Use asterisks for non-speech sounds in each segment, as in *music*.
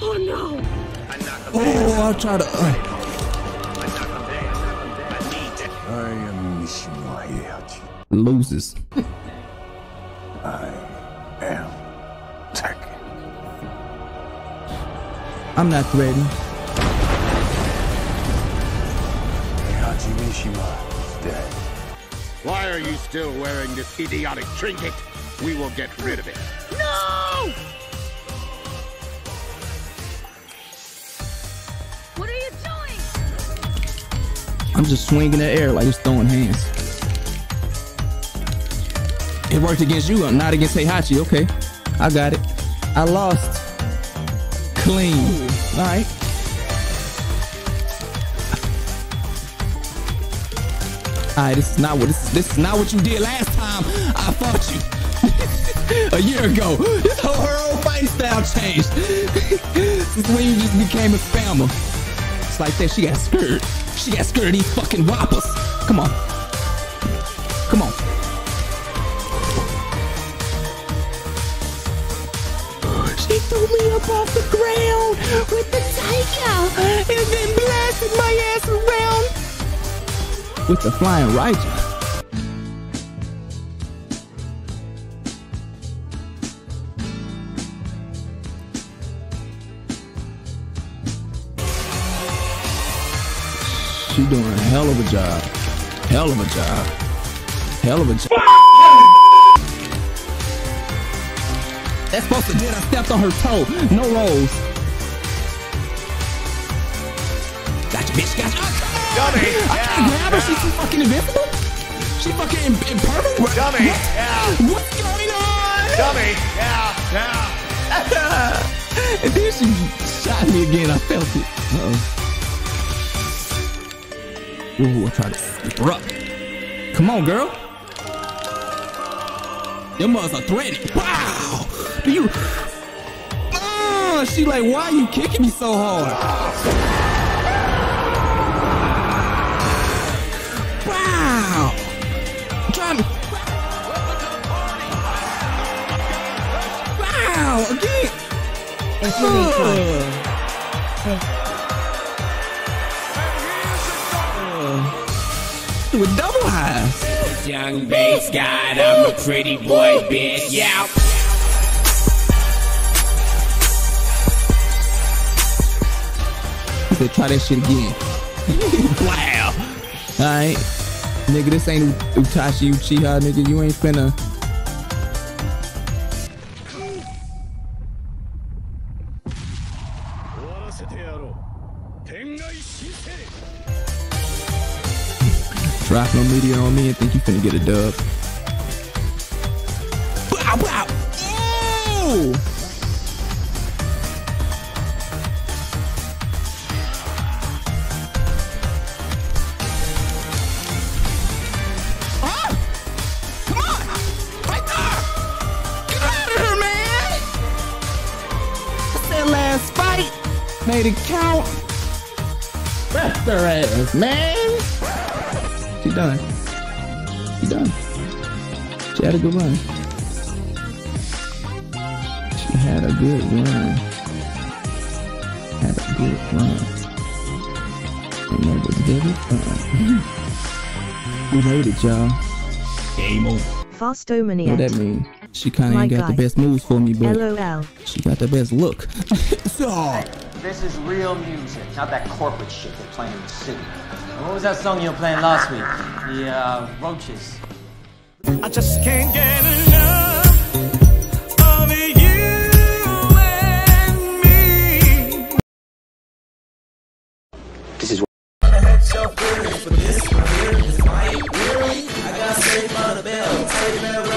Oh no! Oh, I'll try to. Uh, I am Mishima Heihachi. loses. I am Tekken. I'm not threatened. Heihachi Mishima is dead. Why are you still wearing this idiotic trinket? We will get rid of it. No! What are you doing? I'm just swinging the air like it's throwing hands. It worked against you, not against Heihachi. Okay, I got it. I lost. Clean. All right. All right, this is not what this is. This is not what you did last time. I fought you *laughs* a year ago. This whole her whole fighting style changed. *laughs* Since when you just became a spammer. It's like that. She got scared. She got scared of these fucking whoppers. Come on. With the flying righteous. She doing a hell of a job. Hell of a job. Hell of a job. That's supposed to did. I stepped on her toe. No rolls. Dummy. I can't grab her. She's too fucking invincible. She fucking im- impermanent. What- Dummy. what- Yeah. What's going on? Dummy. Yeah. Yeah. *laughs* and then she shot me again. I felt it. Uh-oh. Ooh, I tried to skip her up. Come on, girl. Your mother's are threatening. Wow. Do you? Oh, she like, why are you kicking me so hard? With double highs. Young bass god, I'm a pretty boy, bitch. Yeah. He said, try that shit again. *laughs* wow. Alright. Nigga, this ain't Itachi Uchiha, nigga. You ain't finna. Drop no media on me and think you finna get a dub. Had a good run. Had a good run. And never did it. Uh-uh. We made it, y'all. Game over. What Fastomaniac. that mean? She kinda My ain't got the best moves for me, but LOL. she got the best look. *laughs* so, This is real music, not that corporate shit they're playing in the city. What was that song you were playing last week? The uh, Roaches. I just can't get enough Got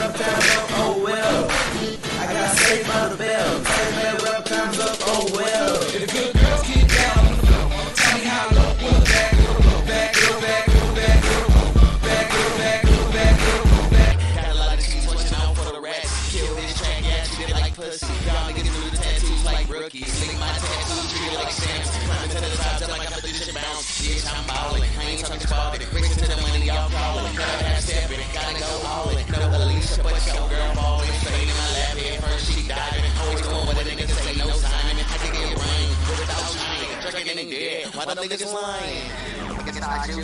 Why them niggas lying? Niggas that shit.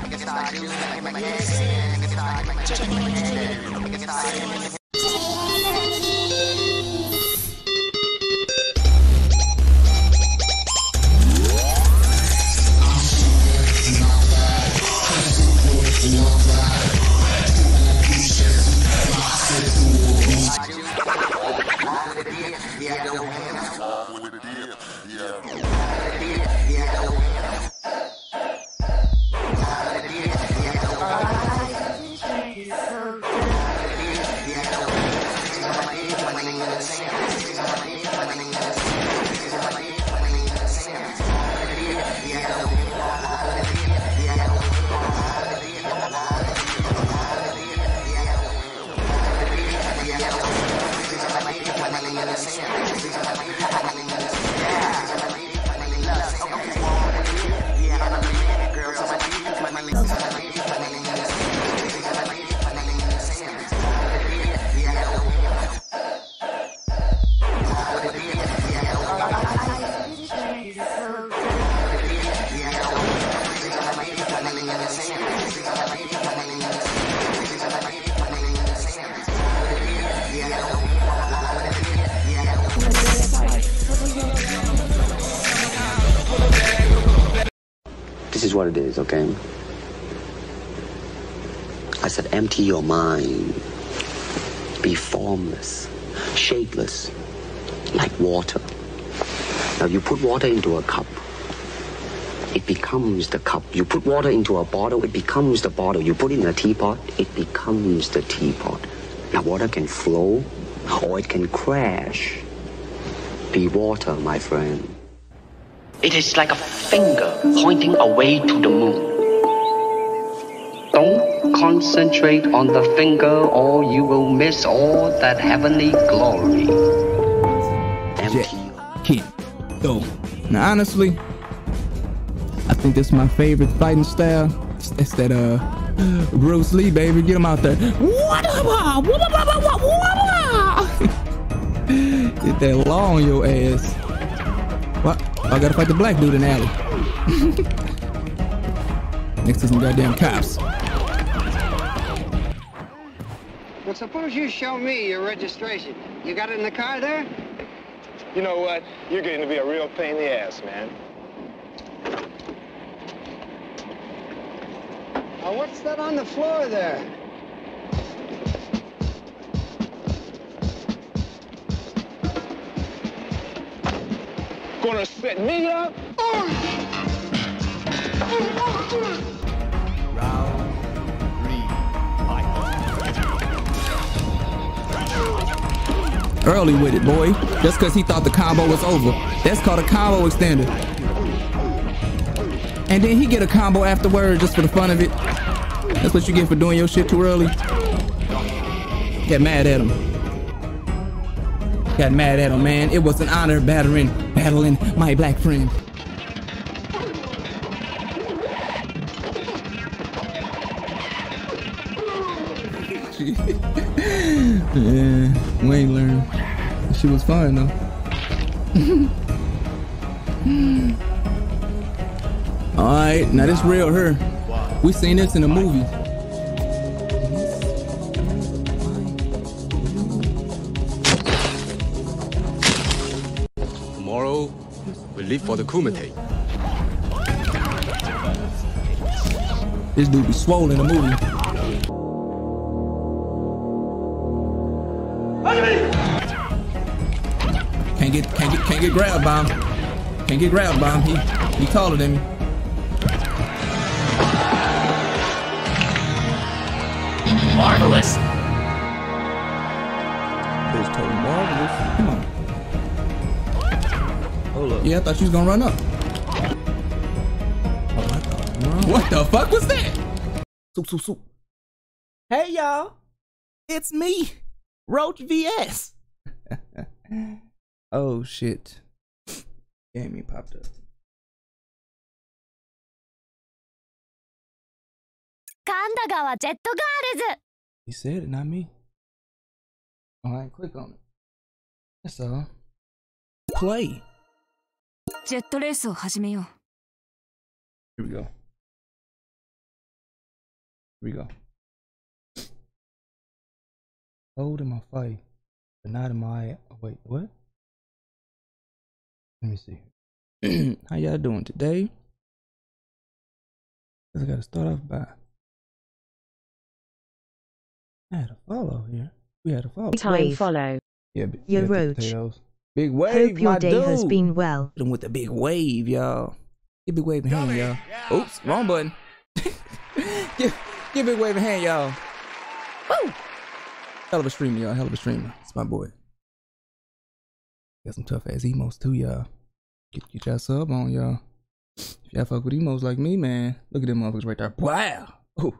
Niggas start juicing, cat that shit. Niggas empty your mind. Be formless, shapeless, like water. Now, you put water into a cup, it becomes the cup. You put water into a bottle, it becomes the bottle. You put it in a teapot, it becomes the teapot. Now, water can flow or it can crash. Be water, my friend. It is like a finger pointing away to the moon. Concentrate on the finger or you will miss all that heavenly glory. Empty. Kid. Yo. Now honestly, I think this is my favorite fighting style. It's, it's that uh *gasps* Bruce Lee baby. Get him out there. Get that law on your ass. What? I gotta fight the black dude in the alley. *laughs* Next to some goddamn cops. Suppose you show me your registration. You got it in the car there? You know what? You're getting to be a real pain in the ass, man. Now, what's that on the floor there? Gonna set me up? Oh! Oh, oh, Early with it, boy. Just because he thought the combo was over. That's called a combo extender. And then he get a combo afterward just for the fun of it. That's what you get for doing your shit too early. Get mad at him. Got mad at him, man. It was an honor battering, battling my black friend. Yeah, we ain't learned. She was fine though. *laughs* All right, now this real her. We seen this in a movie. Tomorrow, we leave for the Kumite. This dude be swollen in the movie. Can't get can't get can't get grabbed by him. Can't get grabbed by him. He he taller than me. Marvelous. It's total marvelous. Come on. Hold up. Yeah, I thought she was gonna run up. What the fuck was that? Soup, soup, soup. Hey y'all, it's me, Roach VS. *laughs* Oh shit. Damn, you popped up. Kandagawa Jet Girls! He said it, not me. Oh, I click on it. That's all. Play! Jet Race Here we go. Here we go. Hold in my fight, but not in my. Oh, wait, what? Let me see. *clears throat* How y'all doing today? I gotta start off by. I had a follow here. We had a follow. Time follow. Yeah, b- Your big roach. potatoes. Big wave, Hope your my day has been well. Hit 'em with the big wave, y'all. Give big wave a hand, y'all. Oops, wrong button. *laughs* give, give big wave a hand, y'all. Woo! Hell of a streamer, y'all. Hell of a streamer. It's my boy. Got some tough ass emos too, y'all. Get, get y'all sub on, y'all. If y'all fuck with emos like me, man, look at them motherfuckers right there. Wow. Oh,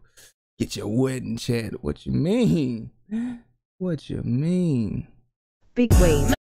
get your wedding chat. What you mean? *gasps* What you mean? Big wave.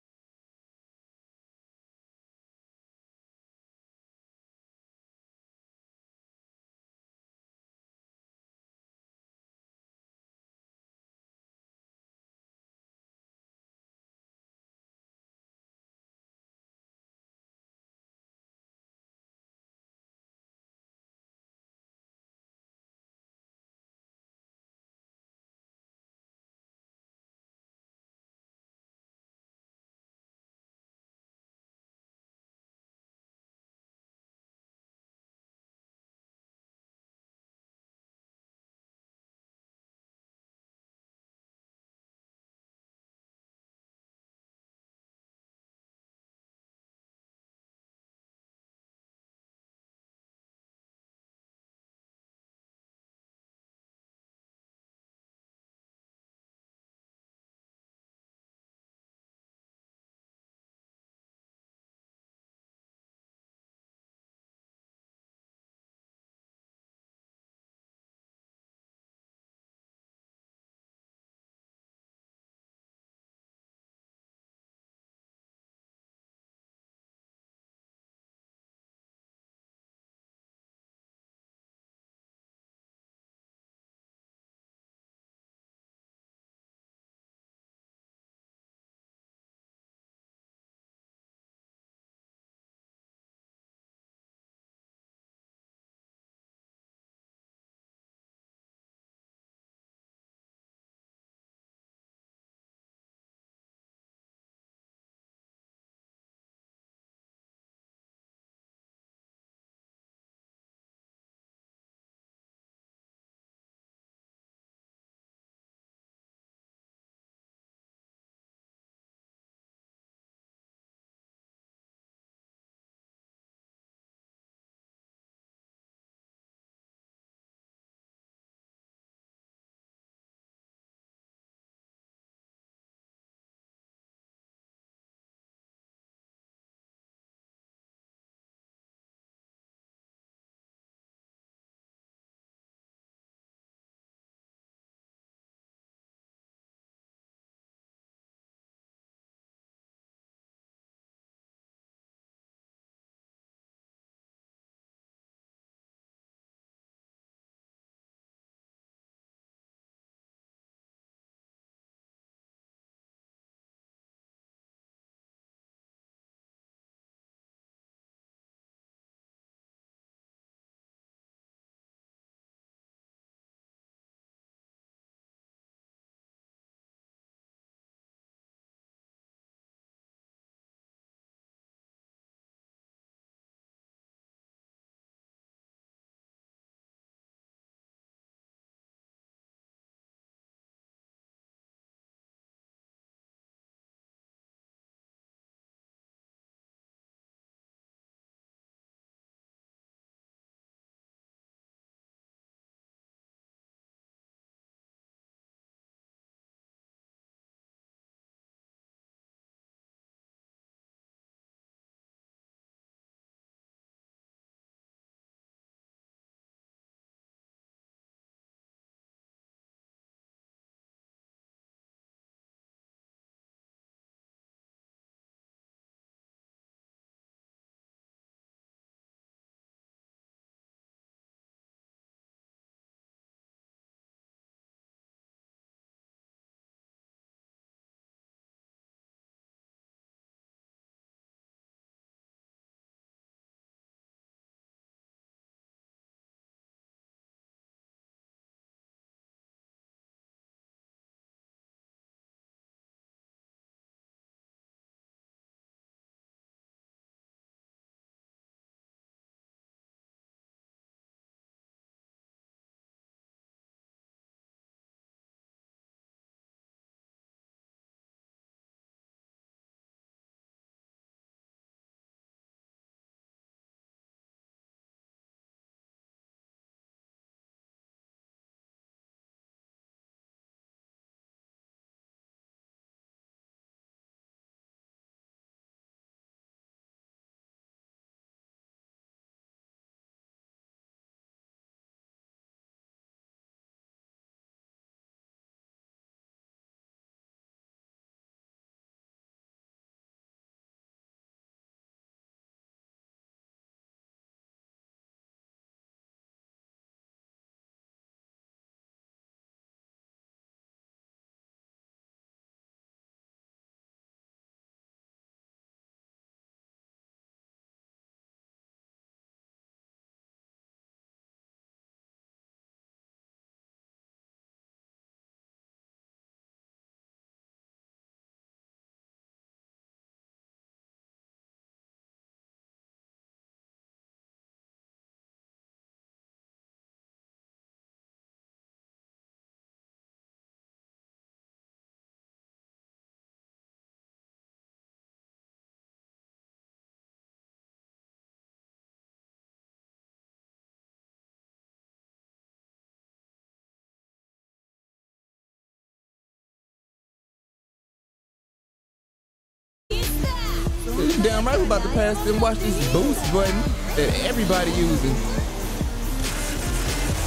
Damn right we about to pass them. Watch this boost button that everybody using.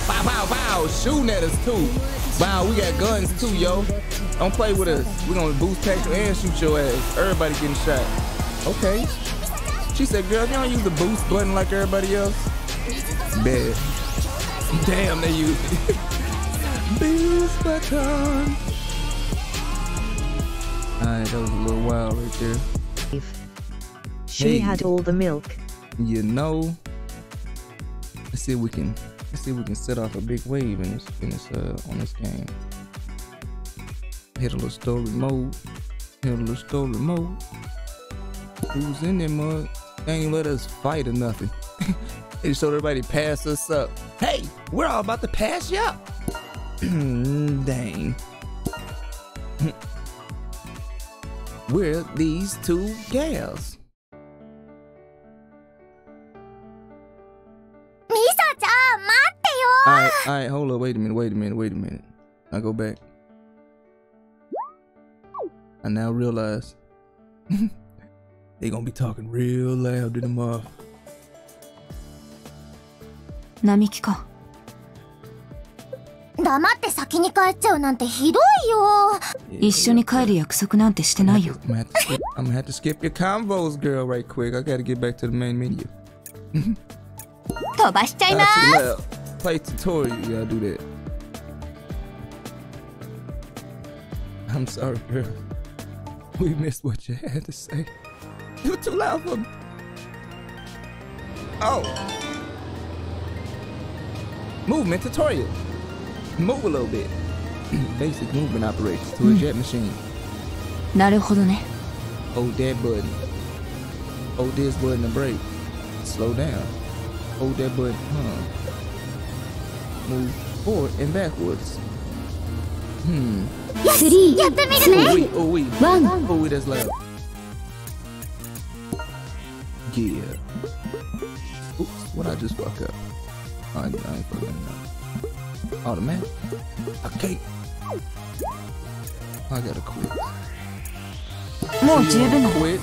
Bow, bow, bow. Shooting at us too. Wow, we got guns too, yo. Don't play with us. We're gonna boost tactical and shoot your ass. Everybody getting shot. Okay. She said, girl, you don't use the boost button like everybody else. Bad. Damn, they use it. *laughs* boost button. Alright, that was a little wild right there. She Hey. had all the milk. You know. Let's see if we can let's see if we can set off a big wave in this in this uh on this game. Hit a little story mode. Hit a little story mode. Who's in there, mud? They ain't let us fight or nothing. *laughs* they just told everybody pass us up. Hey, we're all about to pass you up. *clears throat* Dang. *laughs* we're these two gals. ってよ Alright, alright, hold up, wait a minute, wait a minute, wait a minute. I go back. I now realize *laughs* they gonna be talking real loud to them off. 並木か黙って先に帰っちゃうなんてひどいよ一緒に帰る約束なんてしてないよ I'm gonna, have to skip, I'm gonna have to skip your convos, girl, right quick. I gotta get back to the main menu. *laughs* 飛ばしちゃいま That's す loud. Play tutorial, you gotta do that. I'm sorry, girl. *laughs* We missed what you had to say. *laughs* You were too loud for me. Oh. Movement tutorial. Move a little bit. *clears throat* Basic movement operations to a jet machine. なるほどね Hold that button. Hold this button to brake. Slow down. Hold that button. Huh. move forward and backwards. Hmm. Three. Three, oh wait, oh wait. One. Oh wait, that's loud. Yeah. Oops, what I just fuck up? I, I ain't fucking up. Oh, the man. I. I gotta quit. More Jubin. Quit.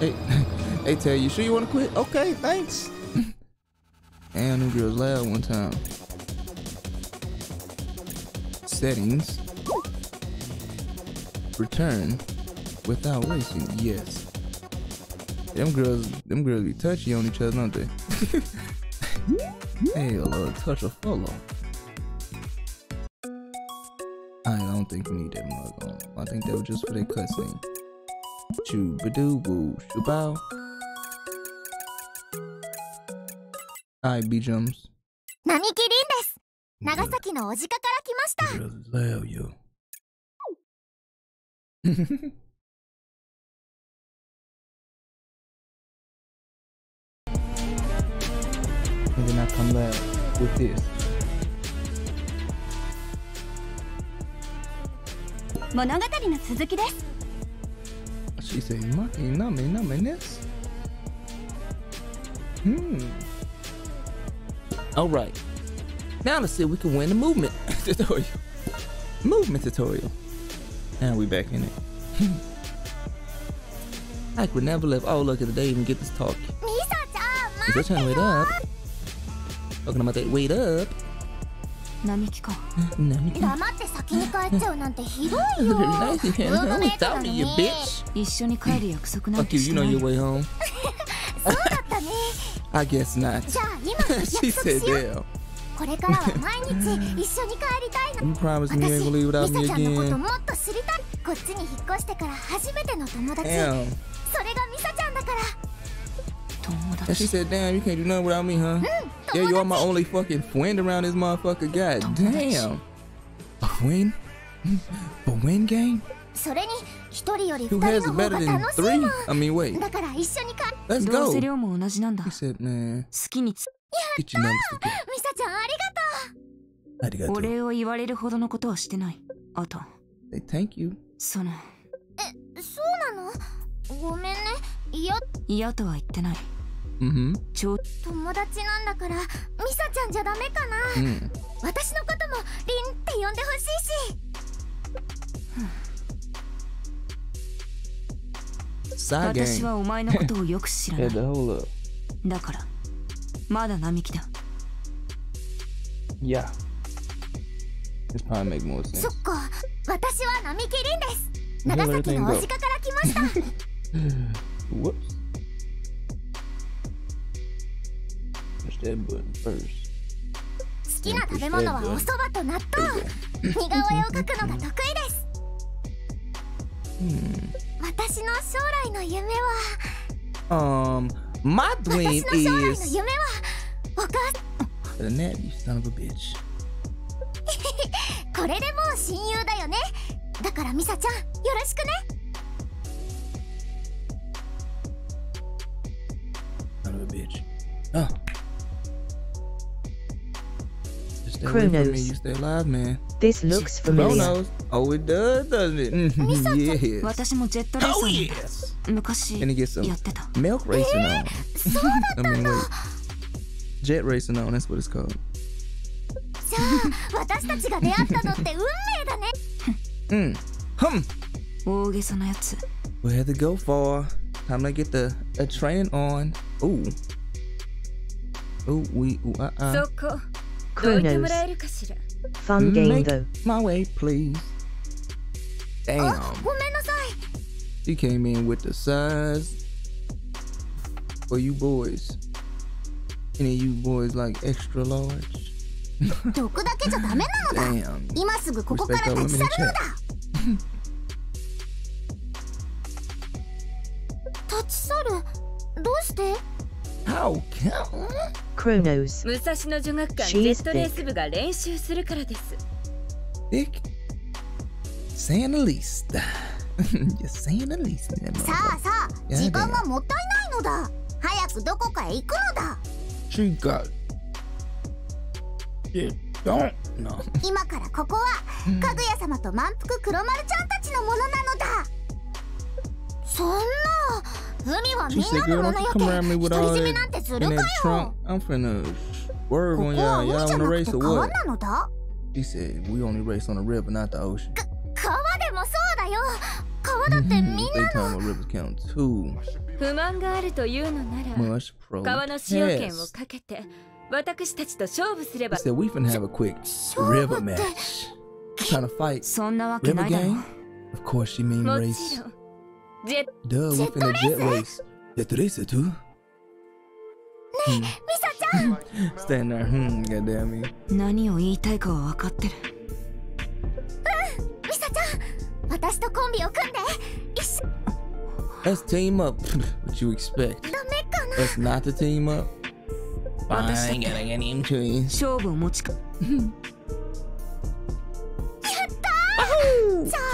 Hey, *laughs* hey, tell you sure you wanna quit? Okay, thanks. Them girls loud one time. Settings. Return without wasting. Yes. Them girls, them girls be touchy on each other, don't they? *laughs* hey, a touch of follow. I don't think we need that mug on. I think that was just for that cutscene. Choo badoo Alright, B jumps. う並木凛です長崎のお実家から来ました and then I come back with this. 物語の続きです She said, Maki, name, name, this. Hmm. All right. Now let's see if we can win the movement *laughs* tutorial. Movement tutorial. Now we back in it. *laughs* like we never left. Oh, look at the day even get this talk. ミサちゃん Is that trying to wait up? Talking about that wait up. 並木か並木黙って先に帰っちゃうなんてひどいよ Nice, ムーブメイトな without の me, に you bitch. 一緒に帰る約束なん Fuck て you, し you て know ない your way home. そうだったね I guess not. *laughs* じゃあ今 she *laughs* 約束 said しよう that. これからは毎日一緒に帰りたいの You promise me you ain't gonna leave without ミ me サちゃんのこと again. もっと知りたいこっちに引っ越してから初めての友達 Damn. それがミサちゃんだから And she said, damn, you can't do nothing without me, huh? Yeah, you are my only fucking friend around this motherfucker. God damn. A friend? *laughs* A win game? それに一人より Who 二 has 人 it の方 better が than 楽しいも three? I mean, wait. んだから一緒にか Let's どう go. せ量も同じなんだ He said, man, 好きにつ get your numbers together. ミサちゃんありがとう。ありがとう。お礼を言われるほどのことはしてない。あと。Say thank you. その。そうなの？ごめんね。いや。嫌とは言ってない。Mm-hmm. ちょ友達なんだからミサちゃんじゃダメかな、Mm. 私のこともリンって呼んでほしいし。私.はお前のことをよく知らない.だからまだ並木だ Yeah. This probably make more sense. そっか私は並木凛です長崎の小鹿から来ました Whoops. *laughs* Push that button first. 好きな食べ物はお蕎麦と納豆似顔絵を描くのが得意です Hmm. 私の将来の夢は Um, my 私 dream の将来の is 夢はお母 the net, you son of a bitch. *laughs* これでもう親友だよねだからミサちゃんよろしくね Son of a bitch. Oh. Just stay away from me. Chronos. You stay alive, man. This looks familiar. Chronos. Oh, it does, doesn't it? *laughs* yes. 私もジェットレーサ Oh, ーに yes. 昔 Gonna get some やってた milk racing on. そうだ I mean, wait. Jet racing on. That's what it's called. じゃあ私たちが出会ったのって運命だね Mm. Hum. 大げさなやつ *laughs* We had to go far. Time to get the a training on. Ooh. Ooh, we, ooh, uh, uh. そこどいてもらえるかしら Fun game Make though. my way, please. あ Damn. ごめんなさい She came in with the size for you boys. Any of you boys like extra large? *laughs* 毒だけじゃダメなのだ Damn. 今すぐここから Respect all 立ち women 去 in るの chat. だ立ち去るどうして How come? Chronos. 武蔵野女学館ジ She's ェットレース部が練習するからです Thick? Saying the least. さあさあ時間がもったいないのだ。早くどこかへ行くのだ。今からここはかぐや様と満腹黒丸ちゃんたちのものなのだ。そんな海はみんなのものよけ独り占めなんてずるかよ。ここは海じゃなくて川なのだ？She said, we only race on a river, not the ocean. 川でもそうだよ。皮だってみなの。不満があるというのなら皮の使用権をかけて私たちと勝負すればーねえミサちゃん *laughs* *laughs* 何を言いたいか分かってる。私とコンビを組んで一緒 Let's team up. *laughs* what you expect? ダメかな Us not to team up? 私だ Fine, って gotta get into it. 勝負を持ちか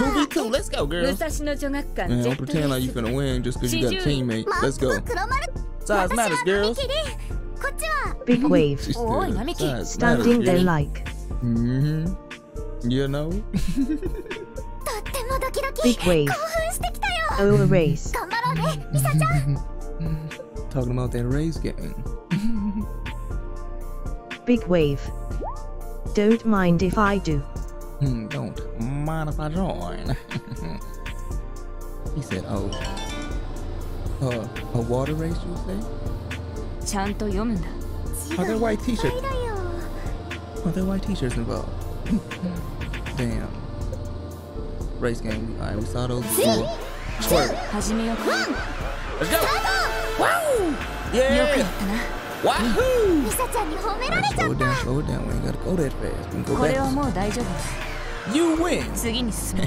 2v2, let's go, 武 girls. 蔵野女学館 Man, ジェ don't ットレ pretend like ー you ス部 finna win just because you got a teammate. 満 Let's go. 腹黒丸 Size 私 matters, は girls. 並木凛こっちは Big wave. She おい said, 並木 size Standing matters, there girls. like. Mm-hmm. You know? *laughs* とってもドキドキ Big wave. 興奮してきたよ Oh, a race. 頑張ろうねミサちゃん Talking about that race game. *laughs* Big wave. Don't mind if I do. Hmm, don't mind if I join. *laughs* he said, oh. Uh, a water race, you say? ちゃんと読むんだ Are there white いっぱ t-shirts? いだよ Are there white t-shirts involved? *laughs* Damn. race game. Alright, we saw those before. Twerk. Let's go! Wow! Yeah! Wahoo! Slow it down, slow it down. We ain't gotta go that fast. We can go back. You win! *laughs*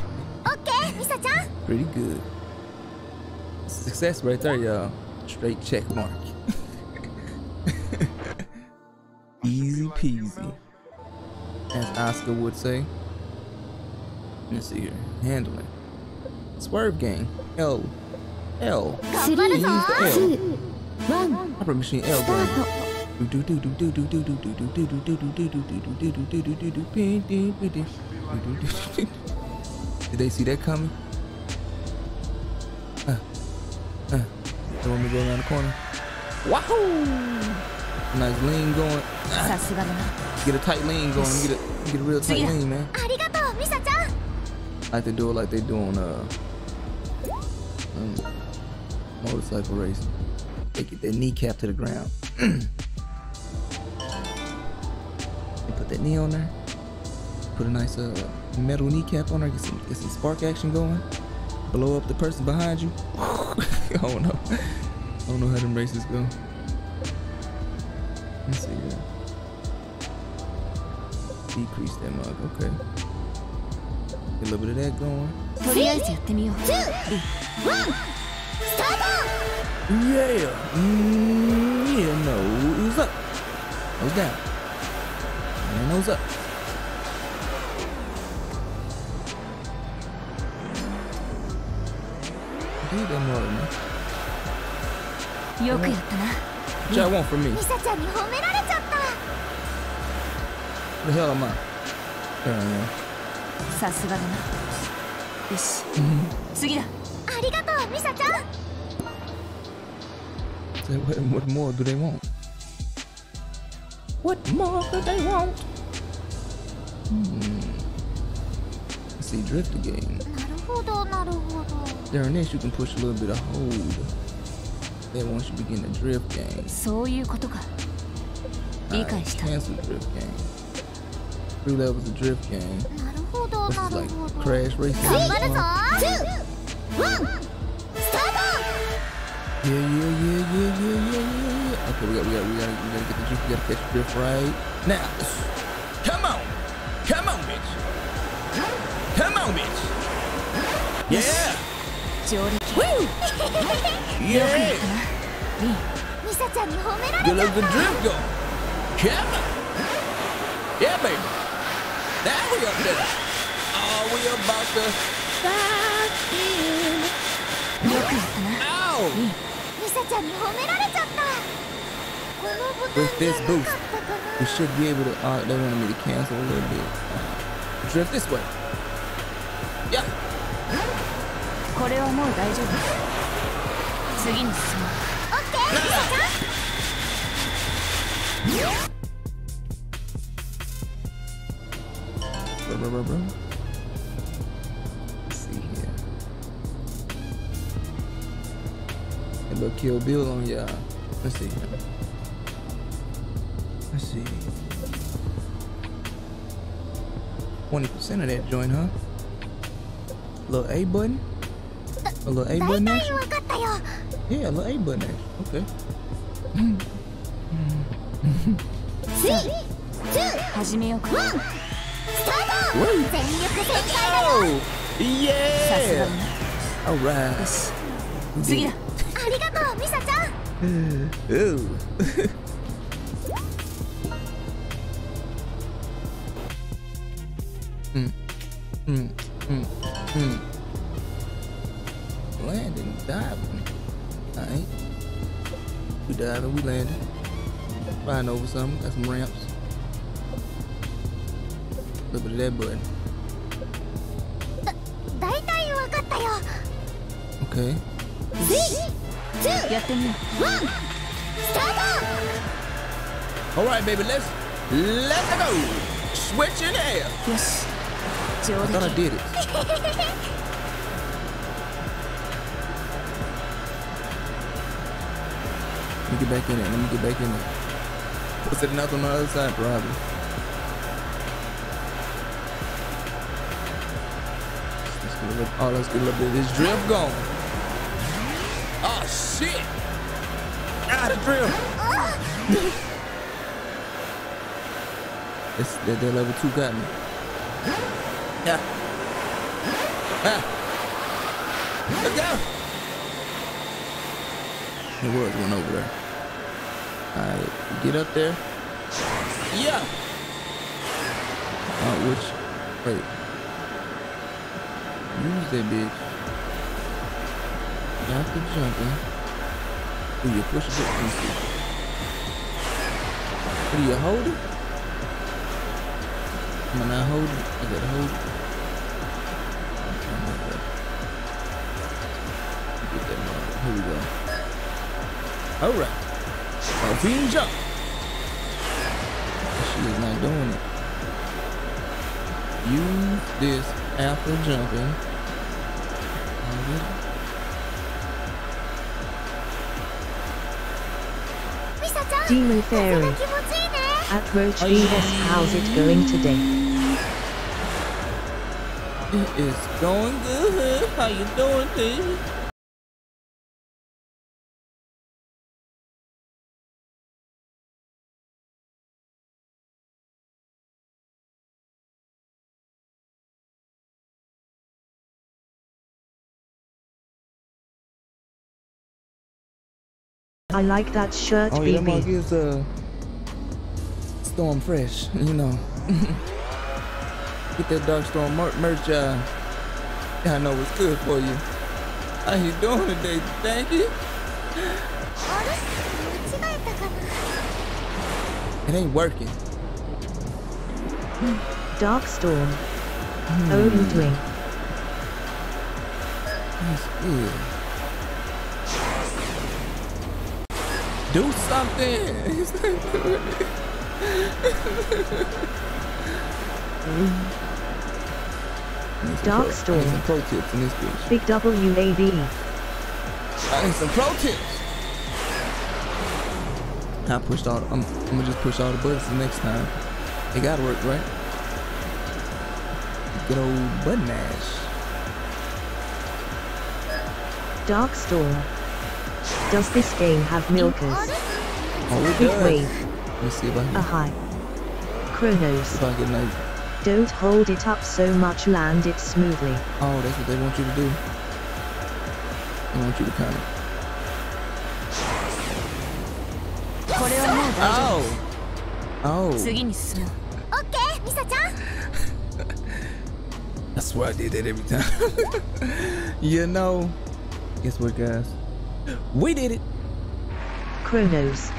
Pretty good. Success right there, y'all. Straight check mark. *laughs* Easy peasy. As Oscar would say. Let's see here. Handling. Swerve gang. L. L. Three, L. One. Opera machine L gang. Did they see that coming? Huh? Huh? You want me to go around the corner? Wahoo! Nice lean going. Get a tight lean going. Get a, get a real tight lean, man. Like they do it like they doing uh. Um, Motorcycle race. They get their kneecap to the ground. *clears throat* they put that knee on there. Put a nice uh, metal kneecap on there. Get some, get some spark action going. Blow up the person behind you. *laughs* I don't know. I don't know how them races go. Let's see here. Decrease that mug. Okay Get a little bit of that going. とりあえずやってみようリ Yeah. Mm, yeah, nose up. Nose down. And nose up. Leave that mug, man. よくやったな What y'all want from me? ミサちゃんに褒められちゃった The hell am I? Uh, さすがだなよし次だありがとうミサちゃん what, more do they want? What more do they want? Hmm. Let's see, drift again. なるほどなるほど During this, you can push a little bit of hold. Then once you begin the drift game, そういうことか理解した cancel drift game. Three levels of drift game. なるほど This is like crash racing. Yeah, yeah, yeah, yeah, yeah, yeah, yeah. Okay, we got, we got, we got, we gotta get the drift, We gotta catch drift right now. Come on, come on, bitch. Come on, bitch. Yeah. *laughs* yeah. You let the drift go. Come on. Yeah, baby. Now we up there Oh, we about to dive in. よくやったな Ow. ミサちゃんに褒められちゃったこのボタン With じゃ this な boost, かったか we な should be able to. Uh, they wanted me to cancel a little bit. Uh, drift this way. Yeah. これはもう大丈夫次に進もうオッケーミサちゃん Bro, bro, bro, bro. Kill Bill on y'all. Let's see. Let's see. 20% of that joint, huh? Little A button? A little A button action? Yeah, a little A button action. Okay. *laughs* Three, two, one, start! Woo! Yeah! Alright. よし We 次 did だ it. ありがとうミサちゃん Ooh. mm, mm, mm, mm. Landing, diving. Alright. We diving, we landing. Flying over something, got some ramps. A little bit of that button. 大体分かったよ Okay. 321 two, one, All right, baby, let's let's go. Switch in air. Yes. I thought I did it. Let me get back in there. Let me get back in there. Was it not on the other side, probably? Let's get a little, oh, let's get a little bit of this drift going. Oh, shit. Ah, the drift. It's, that, that level two got me. Yeah. Ah. Let's go. There was one over there. Alright, get up there. Yeah. Oh, which? Wait. Use that bitch. After jumping. Do you push it? Let. Do you hold it? Am I holding it? I gotta hold it. Get that. Here we go. Alright. Oh, team jump. She is not doing it. Use this after jumping. Demon Fairy. Approach Venus, how's it going today? It is going good. How you doing, baby? I like that shirt, oh, yeah, BB. Storm Fresh, *laughs* you know. Get that Dark Storm mer merch. Uh, I know it's good for you. How you doing today? Thank you. It ain't working. Dark Storm. Hmm. Oh, doing. That's good. Do something. I need some Dark pro- I Storm. need some pro tips in this bitch. Big WAB. I need some pro tips. I pushed all. I'm, I'm gonna just push all the buttons the next time. It gotta work, right? Good old button mash. Dark Storm. Does this game have milkers? Oh, it. Wave. Let see if A high. Chronos. Like... Uh, Don't hold it up so much, land it smoothly. Oh, that's what they want you to do. They want you to kind of. Oh! Oh. oh. Okay, Misa-chan. *laughs* That's swear I did that every time. *laughs* you know. Guess what, guys? we did it. Kronos.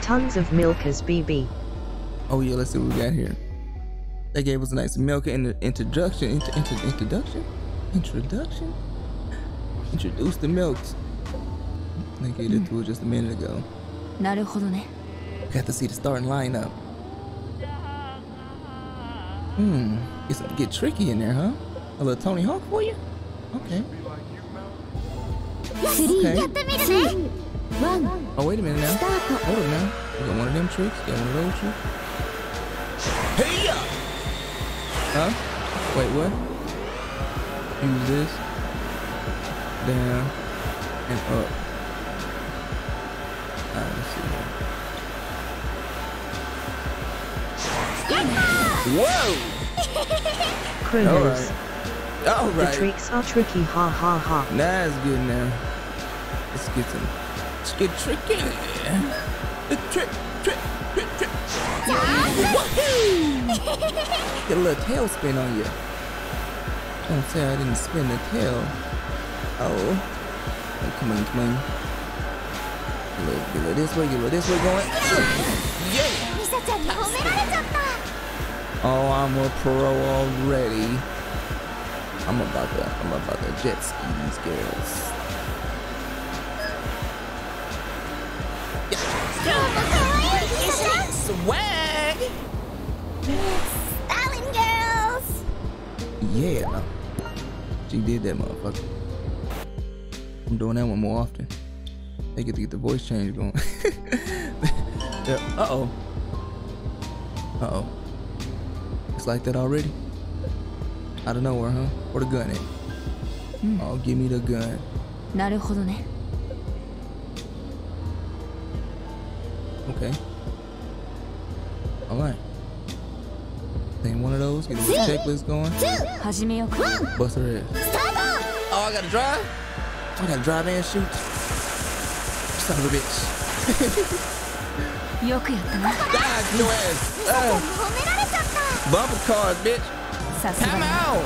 Tons of milk BB. Oh yeah, let's see what we got here. They gave us a nice milk in the introduction. Inter, inter, introduction? Introduction? Introduce the milks. They gave it to us just a minute ago. Got to see the starting lineup. Hmm. It's gonna get tricky in there, huh? A little Tony Hawk for you? Okay. Okay. Oh, wait a minute now. Hold up now. You got one of them tricks? You got one of those tricks? Hey! Huh? Wait, what? Use this. Down. And up. Alright, let's see here. Whoa! *laughs* Alright. Alright. The tricks are tricky, ha ha ha. Nah, it's good now get some, let's get tricky. Trick, trick, trick, trick. Get a little tail spin on you. Don't say I didn't spin the tail. Oh. oh come on, come on. You look, you look this way, you look this way going. Yeah. Oh, I'm a pro already. I'm about to, I'm about to jet ski these girls. Swag! Styling girls Yeah. She did that motherfucker. I'm doing that one more often. They get to get the voice change going. *laughs* yeah. Uh oh. Uh oh. It's like that already? Out of nowhere, huh? Where the gun at? Oh, give me the gun. なるほどね Okay. Alright. Name one of those, get a checklist going. Bust her head. Oh, I gotta drive? I gotta drive and shoot. Son of a bitch. *laughs* Dodge your ass. Uh, bumper cars, bitch. Time out.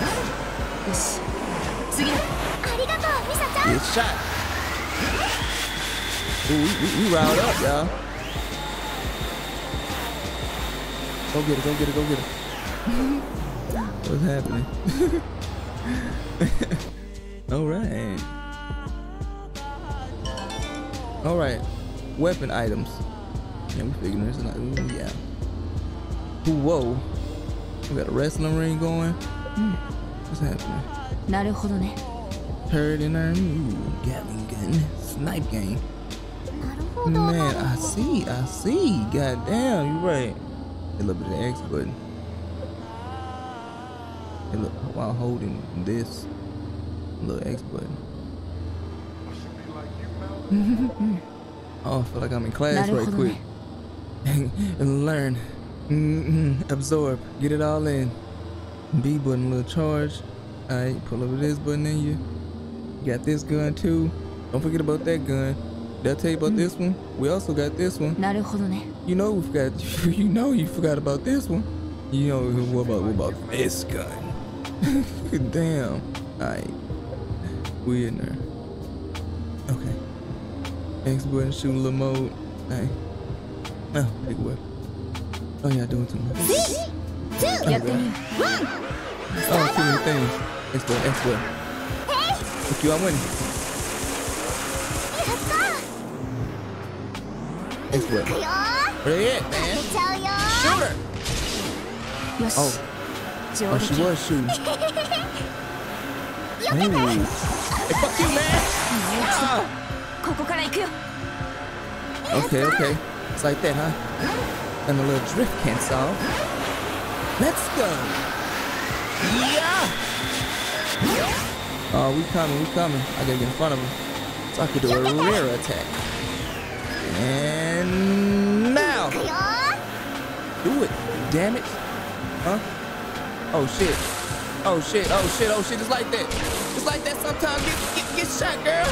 Good shot. Ooh, we, we, we riled up, y'all. Go get it, go get it, go get it. *laughs* What's happening? All *laughs* right. All right. Weapon items. Yeah, we figuring this out. Ooh, yeah. Ooh, whoa. We got a wrestling ring going. Hmm. What's happening? なるほどね Turret in there. Ooh, Gatling gun. Snipe game. なるほ Man, I see, I see. God damn, you right. A little bit of X button. Hey, look, while holding this little X button. *laughs* oh, I feel like I'm in class right quick. *laughs* and learn, mm-hmm. absorb, get it all in. B button, little charge. All right, pull over this button in you. You got this gun too. Don't forget about that gun. Did I tell you about this one? We also got this one. なるほどね You know we forgot. *laughs* You know you forgot about this one. You know what about what about this gun? *laughs* Damn. Alright. We in there. Okay. X button shooting little mode. Alright. Oh, big whip. Oh yeah, doing too much. Oh, やってみよ Oh, too many things. X button, X button. Look you, I'm winning. into it. Bring it, man. Shoot her. Oh. Oh, she was shooting. *laughs* Hey, fuck you, man. Ah. Okay, okay. It's like that, huh? And a little drift can't solve. Let's go. Yeah. Oh, we coming, we coming. I gotta get in front of him. So I could do a rear attack. And Do it. Damn it. Huh? Oh shit. Oh shit. Oh shit. Oh shit. It's like that. It's like that sometimes. Get get, get shot, girl.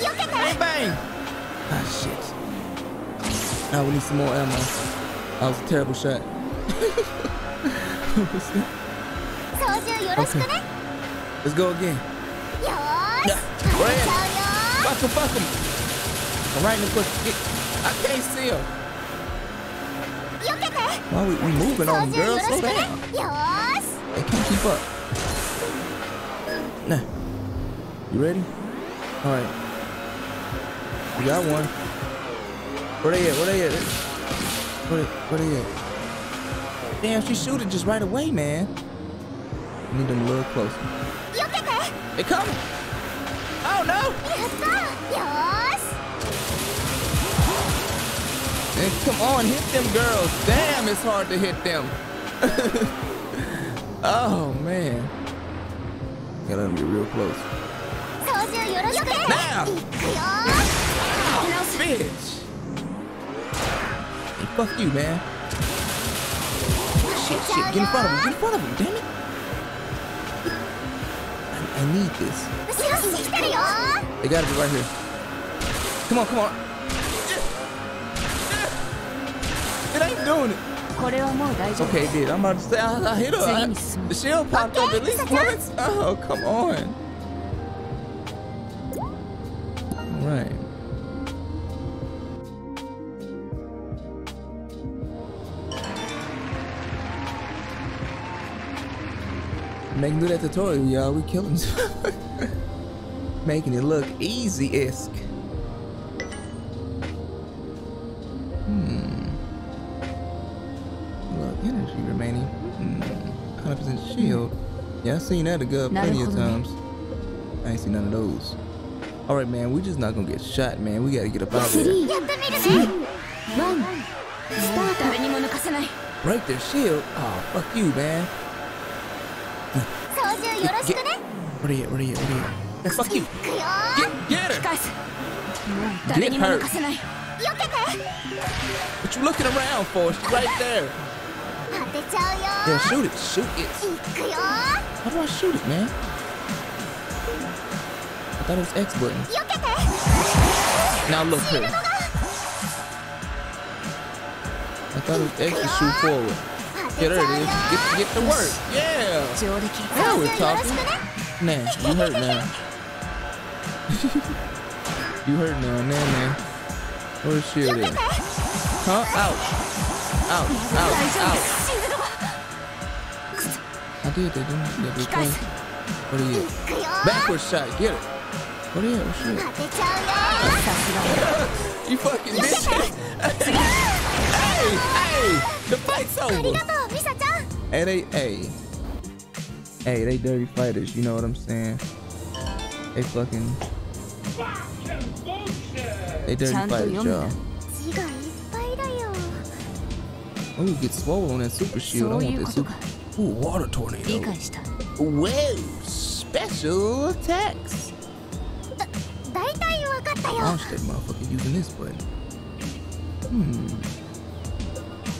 Look at that. Bang bang. Ah shit. Now we need some more ammo. That was a terrible shot. *laughs* okay. Let's go again. Yeah. Fuck him, fuck him. I'm right in the bush. I can't see him. Why we, we moving on, girl? Slow down. They can't keep up. Nah. You ready? All right. We got one. Where they at? Where they at? Where it. where they at? Damn, she shoot it just right away, man. We need them a little closer. They coming. Oh, no. And come on, hit them girls. Damn, it's hard to hit them. *laughs* oh, man. Gotta let them get real close. Now! Oh, bitch! Hey, fuck you, man. Shit, shit, get in front of him, get in front of him, damn it! I, I need this. They gotta be right here. Come on, come on. keep doing it. Okay, dude, I'm about to say, I, I hit her. I, the shield popped up at least once. Oh, come on. All right. Making do that tutorial, y'all. We killing *laughs* Making it look easy-esque. shield. Yeah, I seen that a good plenty of times. I ain't seen none of those. All right, man, we just not gonna get shot, man. We gotta get up out of here. Break their shield? Oh, fuck you, man. Get, get, where are you, What are you, What are you? Fuck you. Get, get her. Get her. What you looking around for? She's right there. Yeah, shoot it, shoot it. How do I shoot it, man? I thought it was X button. Now look here. I thought it was X to shoot forward. Yeah, there it is. Get, get the work. Yeah. Now we're talking. Nah, you hurt now. *laughs* you hurt now, nah, man. Where's oh, shield at? *laughs* Huh? Ouch. Ouch. Ouch. Ouch did. They didn't. They did. What are you? Backward shot. Get it. What are you? Oh, shit. *laughs* you fucking bitch. hey, hey. The fight's over. Hey, they, hey. Hey, they dirty fighters. You know what I'm saying? They fucking. They dirty fighters, y'all. Ooh, get swollen on that super shield. I want that super full water tornado. Wow, special attacks. Launch that motherfucker using this button.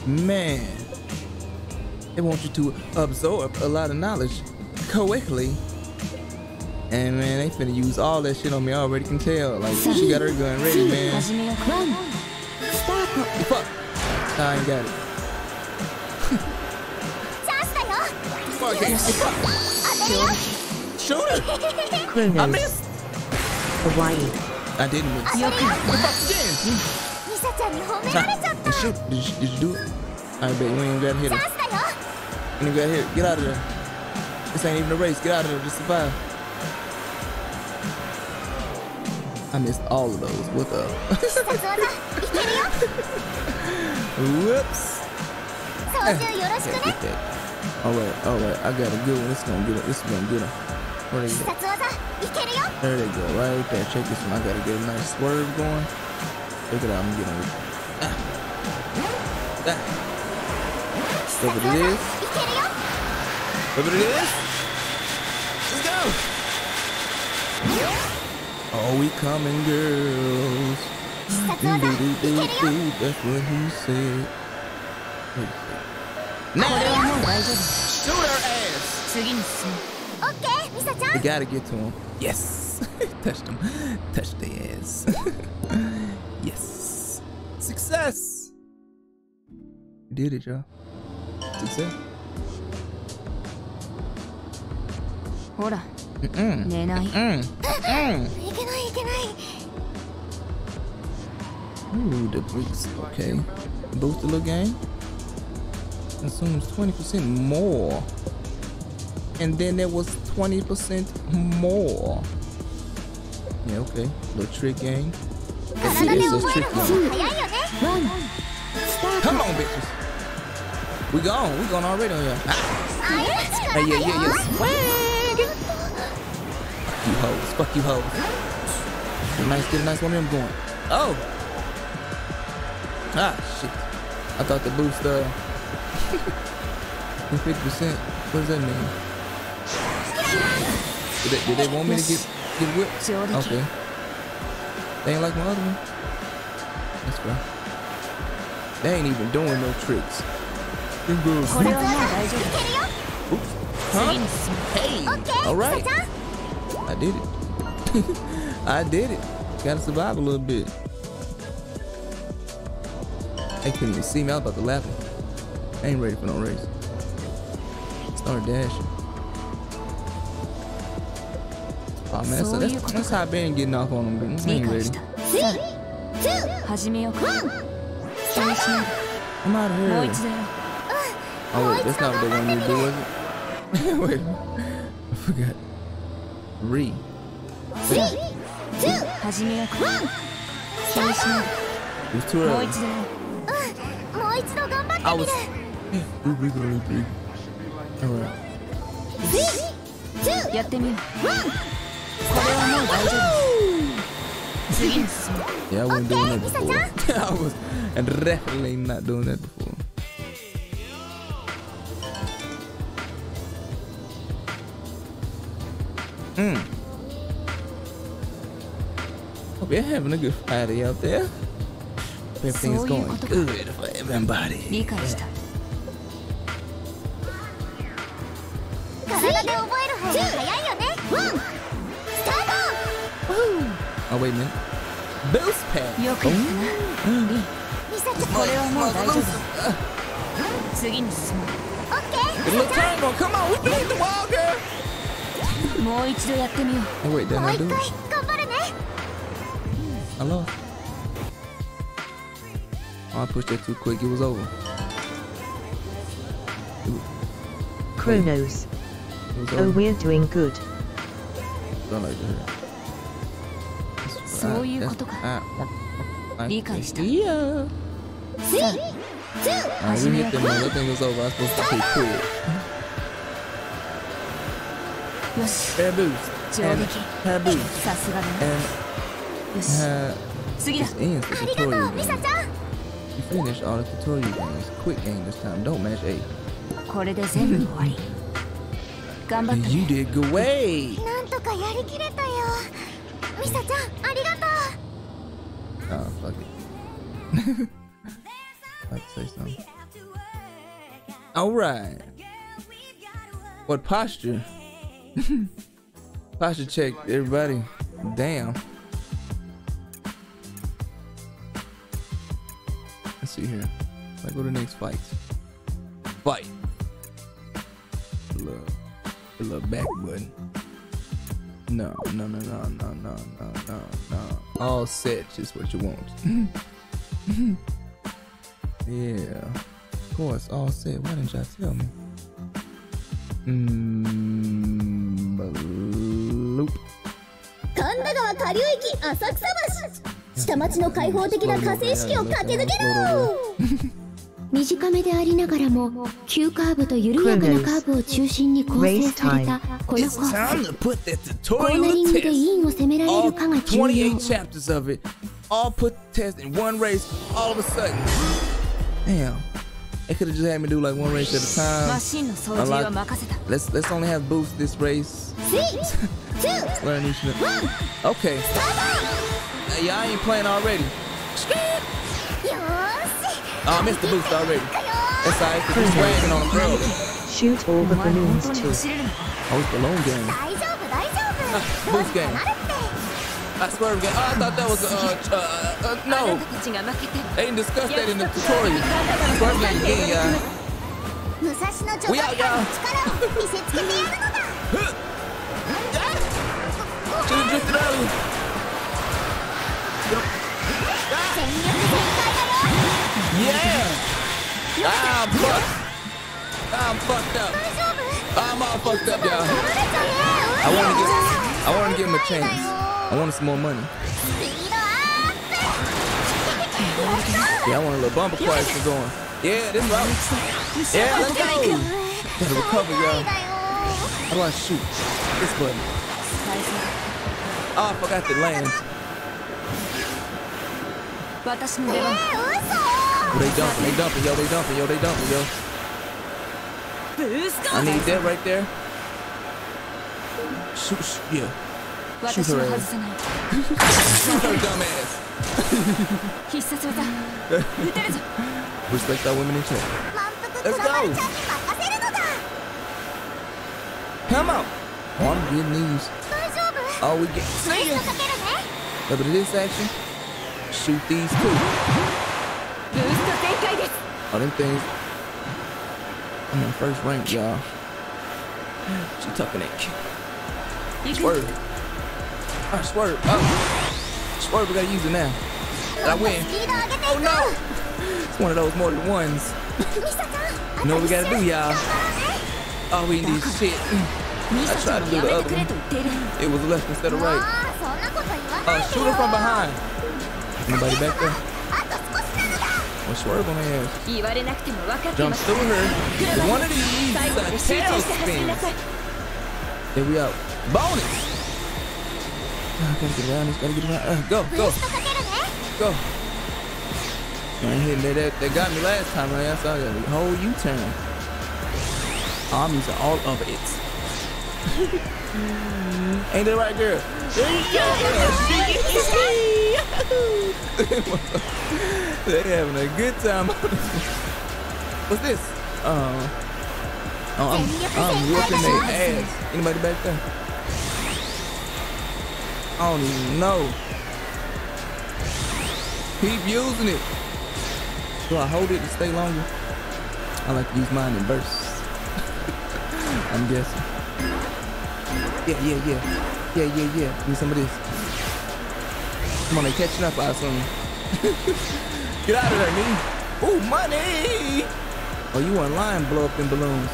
Hmm. Man. They want you to absorb a lot of knowledge quickly. And man, they finna use all that shit on me. I already can tell. Like she got her gun ready, man. Fuck. I ain't got it. Northeast. Shoot it. I missed. Hawaii. I didn't miss. Yoka. Again. Shoot. Did you, did you do it? I bet you ain't got hit. We ain't got hit. Get out of there. This ain't even a race. Get out of there. Just survive. I missed all of those. What the? *laughs* Whoops. Eh. Yeah, get that. Oh, all right, oh, all right. I got a good one. It's gonna get him. It's gonna get him. Where they go? There they go. Right there. Check this one. I gotta get a nice swerve going. Look at that. I'm getting it. Ah. Ah. Flip it is. Flip it is. Let's go. Oh, we coming, girls. Do, do, do, do, do. That's what he said. Now Shoot her ass. 次に進むオッケーミサちゃ We ん gotta get to him. Yes. *laughs* Touched him. Touched the ass. *laughs* yes. Success. We did it, y'all. Success. ほら Mm-mm. 寝ない Mm. Mm. いけないいけない Ooh, *gasps* the boost. Okay. Boost the little game. consumes 20% more. And then there was 20% more. Yeah, okay. Little trick game. Let's see, this is trick Come on, bitches. We gone. We gone already on here. Ah. Hey, yeah, yeah, yeah. Swag. Fuck you hoes. Fuck you hoes. Get a nice, get a nice one of them going. Oh. Ah, shit. I thought the boost, uh... Fifty percent. What does that mean? Did they, did they, want me to get get whipped? Okay. They ain't like my other one. That's right. They ain't even doing no tricks. Them girls. Oops. Huh? Hey. All right. I did it. *laughs* I did it. Gotta survive a little bit. They couldn't even see me. I was about to laugh. I ain't ready for no race. Start dashing. Oh man, so that's, that's how I been getting off on them. I ain't ready. I'm out of here. Oh wait, that's not what they wanted me to do, was it? *laughs* wait, I forgot. Re. It was too early. I was る We we gonna three. All right. スリーツーやってみようワンこれはもう大丈夫次に進む Yeah, I wasn't doing that Okay, before. I was definitely not doing that before. Hmm. Hope you're having a good Friday out there. Hope Everything's そういう going ことか good for everybody. 理解した 体で覚える方が早いよねワンスター Oh, wait a minute. Boost pack. よくやったなリントミサちゃんこれはもう大丈夫次に進むオッケー The little triangle. Come on, we can hit the wall, girl. もう一度やってみよう Oh, wait, did もう I 一 do 回 it? 頑張るね I lost. Oh, I pushed that too quick. It was over. Chronos. Oh, we're doing good. そういうことか。理解した。いや。Three, two. 初めてもの天のさをバーストしていこう。よし。タブー。上出来。タブー。さすがだな。よし。次だ。ありがとう、ミサちゃん。You finished all the tutorial games. Quick game this time. Don't match eight. これで全部終わり。頑張った You did good way. なんとかやりきれたよミサちゃんありがと Oh, fuck it. *laughs* I'd say something. All right. What posture? *laughs* posture check, everybody. Damn. Let's see here. Let's go to the next fight. Fight. A little, a little back button. No, no, no, no, no, no, no, no, no. All set is what you want. *laughs* yeah. Of course, all set. Why didn't y'all tell me? Mmm. Bloop. う神田川下流域浅草橋下町の開放的な河川敷を駆け抜けろ 短めでありながらも急カーブと緩やかなカーブを中心に構成されたこのコースコーナリングで.インを攻められるかが重要28 chapters of it, all put to test in one race. All of a sudden, damn, they could have just had me do like one race at a マ.シンの操縦は任せた Let's let's only have boost this race. 3 Learn each. Okay. Hey, y'all ain't playing already. よーし Oh, I missed the boost already. That's alright, cause he's swagging on him early. Shoot all the balloons too. Oh, it's balloon game. *laughs* Boost game. I swear game. Oh, I thought that was, uh, uh, uh no. They didn't discuss that in the tutorial. Swerve game again, y'all. We out, y'all. Should've drifted earlier. Yep. Ah! Yeah. Ah, I'm fucked. I'm fucked up. 大丈夫 I'm all fucked up, y'all. 取られちゃうよ I want to give, I want to give him a chance. I wanted some more money. スピードアップ Yeah, I want a little bumper question going. Yeah, this route. Yeah, let's go. Gotta recover, y'all. How do I shoot? This button. Oh, I forgot to land. 私の出番 Oh, they dumping, they dumping, yo, they dumping, yo, they dumping, yo. I need that right there. Shoot, shoot yeah. Shoot her ass. *laughs* shoot her dumb ass. *laughs* *laughs* Respect our women in chat. Let's go. Come on. Oh, I'm getting these. Oh, we get. See ya. But it is action. Shoot these two. Oh, them things. I'm in first rank, y'all. She's tucking it. Swerve. I right, swerve. Oh. Swerve, we gotta use it now. I win. Oh no! It's one of those more than ones. you know what we gotta do, y'all? Oh, we need shit. I tried to do the other one. It was left instead of right. Uh, shoot her from behind. Anybody back there? I swerve on their ass. Jump sooner. One of these. The spins. Then we go. Bonus. Oh, gotta get around. Gotta get around. Uh, go, go. Go. Man, hit me. That, got me last time. Right? I saw that whole U-turn. Armies are all of it. *laughs* Ain't that right, girl? There you go. *laughs* *laughs* They having a good time. What's this? Uh, oh, I'm, I'm whooping their ass. Anybody back there? I don't even know. Keep using it. Do I hold it to stay longer? I like to use mine in bursts. *laughs* I'm guessing. Yeah, yeah, yeah. Yeah, yeah, yeah. Give me some of this. Come on, they catching up, I assume. *laughs* Get out of there, me. Ooh, money! Oh, you want lying blow up in balloons.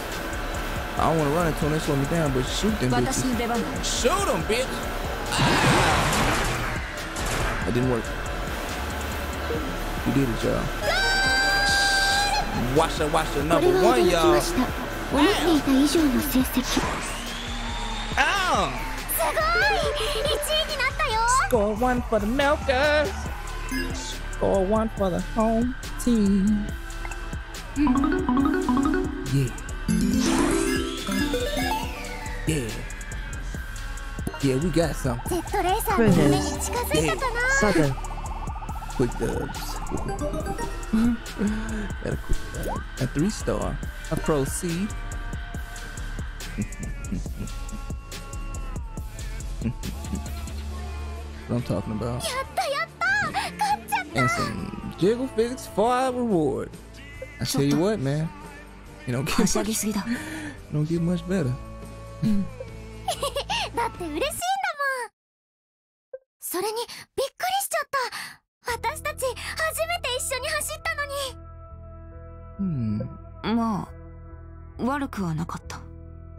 I don't want to run into they slow me down, but shoot them bitches. Shoot them, bitch! Ah. Didn't work. You did it, y'all. Watch that, watch number one, y'all. *laughs* Score one for the milkers! Score one for the home team. Yeah. Yeah. Yeah, we got some. Yeah. Southern. Quick dubs. *laughs* got a quick dub. A three star. A proceed. *laughs* what I'm talking about. And some jiggle physics for our reward. I tell you what, man. You don't get much, don't get much better. ただって嬉しいんだもんそれにびっくりしちゃった私たち初めて一緒に走ったのに Hmm. まあ悪くはなかった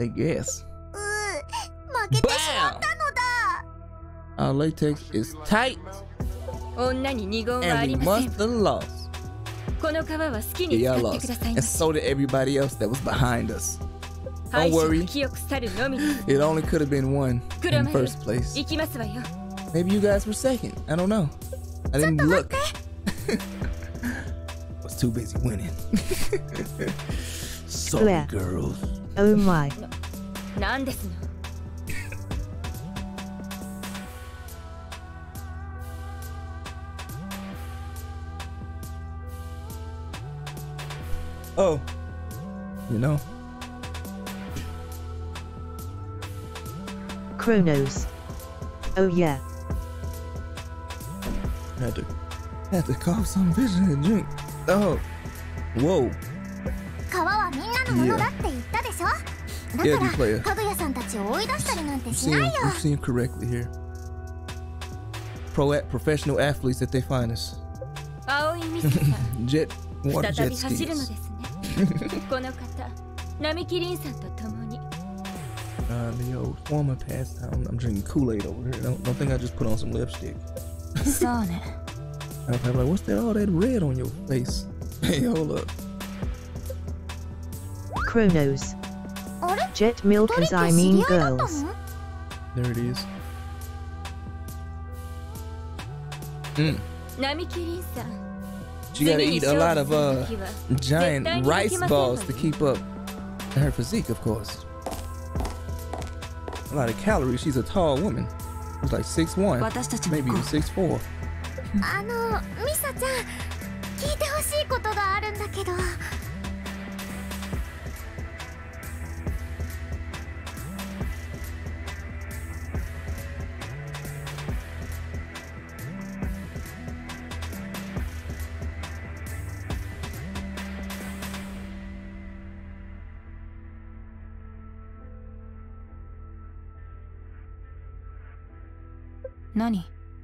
I guess. うー負けてしまったのだ Our latex is tight 女に二言はあ and り we ません must have lost. この皮は好きに Yeah, 使 y'all ってくだ lost. さい And ませ so did everybody else that was behind us. 敗 Don't 者 worry. *laughs* は清く去るのみです It only could have been one 黒 in 丸 first place. *laughs* 行きますわよ Maybe you guys were second. I don't know. I didn't look. *laughs* was too busy winning. Sorry, Claire. girls. Oh my. なんですの oh, you know. Chronos. Oh yeah. Had to, had to call some fish and drink. Oh, whoa. Yeah. Yeah, you play the Seeing, I'm seeing correctly here. Pro at professional athletes at their finest. *laughs* Jet water jet skis. す*laughs* ねこの方並木凛さんと共に Uh, the old former pastime. I'm drinking Kool-Aid over here. Don't, don't think I just put on some lipstick. そうね I'm probably like, what's that? All that red on your face? *laughs* Hey, hold up. Chronos. あれ Jet milkers I mean 知り合いだった girls. の There it is. Mm. 並木凛さん She gotta eat a lot of uh giant rice balls to keep up her physique, of course. A lot of calories. She's a tall woman. She's like 6'1", 私たちも maybe even 6'4". *laughs* あのミサちゃん聞いてほしいことがあるんだけど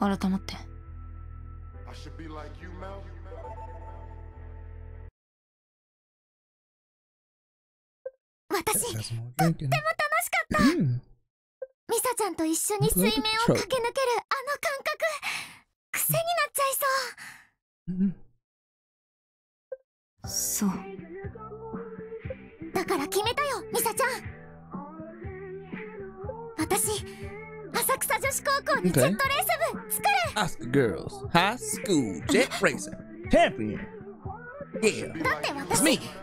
改まって.私とっても楽.しかった、Mm. ミサちゃんと一緒に水面を駆け抜けるあの感覚癖になっちゃいそう Mm. そうだから決めたよミサちゃん私浅草女子高校にジェットレース部作る Oscar Girls High School Jet Racing Champion. Yeah. だって私.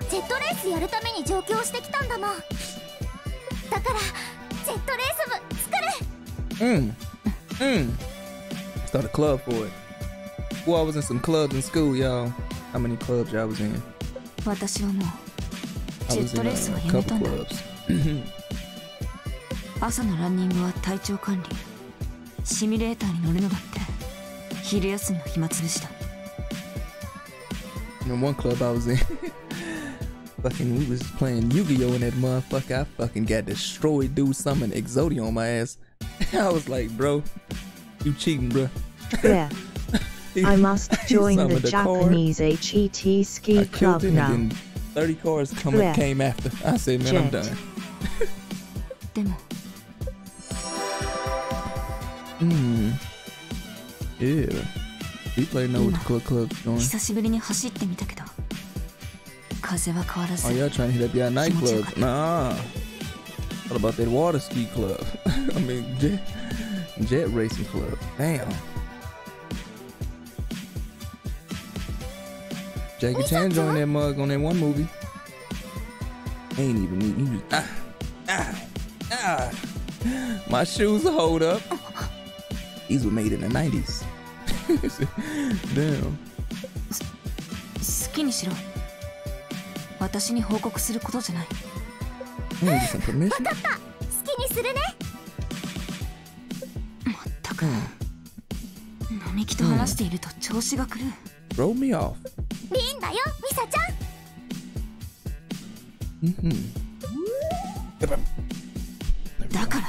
ジェットレースやるために上京してきたんだもんだからジェットレース部作る Mm. Mm. Start a club for it. Well, I was in some clubs in school, y'all. How many clubs y'all was in? 私はもう I ジェ was ット in レース uh, は a やめ couple たんだ clubs. 朝のランニングは体調管理シミュレーターに乗るのだって昼休みの暇つぶしだ in one club I was in, *laughs* fucking, we was playing Yu-Gi-Oh in that motherfucker. I fucking got destroyed, dude. Summoned Exodia on my ass. *laughs* I was like, bro, you cheating, bro. Yeah. *laughs* I must join the summoned a card. Japanese HET ski I club killed it, now. and then 30 cars come, Yeah. came after. I said, man, I'm Jet. done. でも Hmm. Yeah. We play know what the club club's doing. 久しぶりに走ってみたけど風は変わらず Oh, y'all trying to hit up y'all nightclub? Nah. What about that water ski club? *laughs* I mean, jet, jet racing club. Damn. Jackie Chan joined that mug on that one movie. Ain't even need. He was ah ah ah. My shoes hold up. *laughs* These were made in the 90s. *laughs* Damn. 好きにしろ。私に報告することじゃない。I need some permission？分かった。好きにするね。たく。並木と話していると調子が狂う。Throw me off. いいんだよミサちゃん。Mm-hmm. だから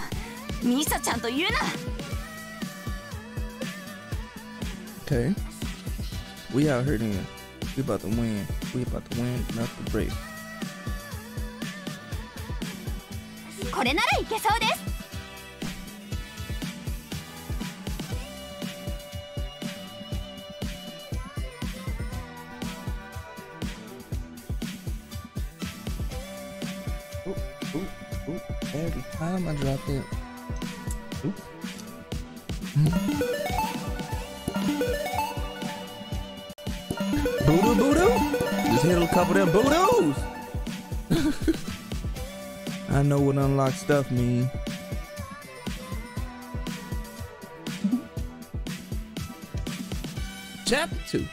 ミサちゃんと言うな Okay. We out here then. We about to win. We about to win. Not the break. これならいけそうです Ooh, ooh. Every time I drop it. Ooh. little voodoo. Just hit a couple of them voodoo's. *laughs* I know what unlock stuff mean. Chapter 2.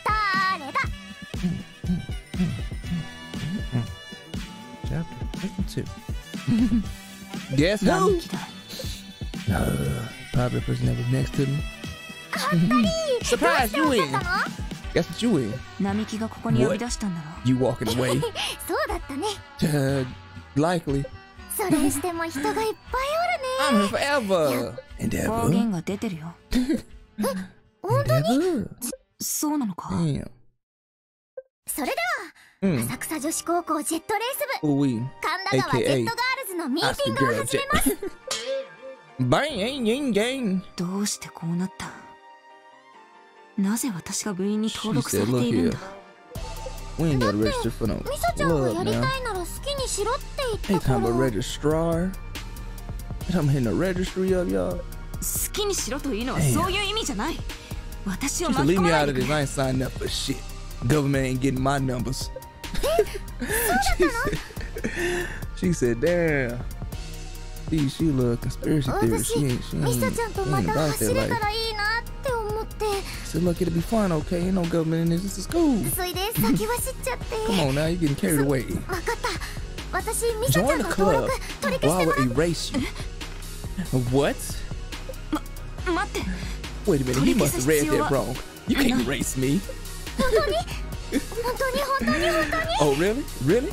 Chapter 2. Guess who? No, probably the person that was next to me. *laughs* Surprise, you in. てわか win. ったの Guess what you? 並木がここに呼び出したんだろ You walking away? そうだったね Uh, likely. それにしても人がいっぱい I'm here forever. 方 Endeavor. 言が出てるよおるね本当に.そうなのか Damn. それでうんは浅草女子高校ジェットレース部.神田川ジェットガールズのミーティングを始めます Bang, yang, gang. どうしてこうなったなぜ私が部員に登録さ She れ said, ているんだ We ain't gotta register for no ミサちゃんがや club り now. たいなら好きにしろって言 Ain't ったか talking ら about registrar. I'm hitting the registry of y'all. 好きにしろというのは Damn. そういう意味じゃない私を She said, 巻き leave 込 me まな out い of で this. I ain't signed up for shit. Government ain't getting my numbers. *laughs* *laughs* she said, damn. See, she look conspiracy theorist. She ain't, she ain't, she ain't about that life. Said, look, it be fun, okay? Ain't no government in this. This is cool. Come on now, you're getting carried away. Join the club, or I erase you. What? Wait a minute, he must have read that wrong. You can't erase me. *laughs* oh, really? Really?